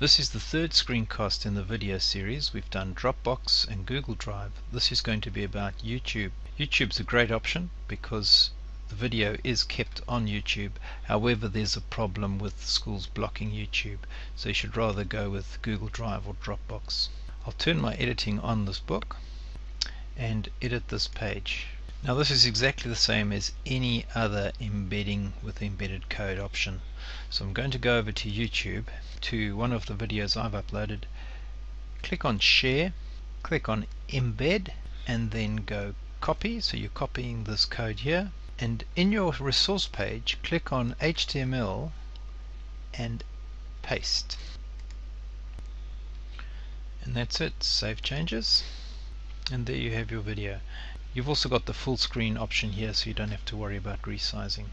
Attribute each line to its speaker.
Speaker 1: This is the third screencast in the video series. We've done Dropbox and Google Drive. This is going to be about YouTube. YouTube's a great option because the video is kept on YouTube. However, there's a problem with schools blocking YouTube, so you should rather go with Google Drive or Dropbox. I'll turn my editing on this book and edit this page. Now this is exactly the same as any other embedding with embedded code option. So I'm going to go over to YouTube to one of the videos I've uploaded. Click on share click on embed and then go copy. So you're copying this code here. And in your resource page click on HTML and paste. And that's it. Save changes and there you have your video. You've also got the full screen option here so you don't have to worry about resizing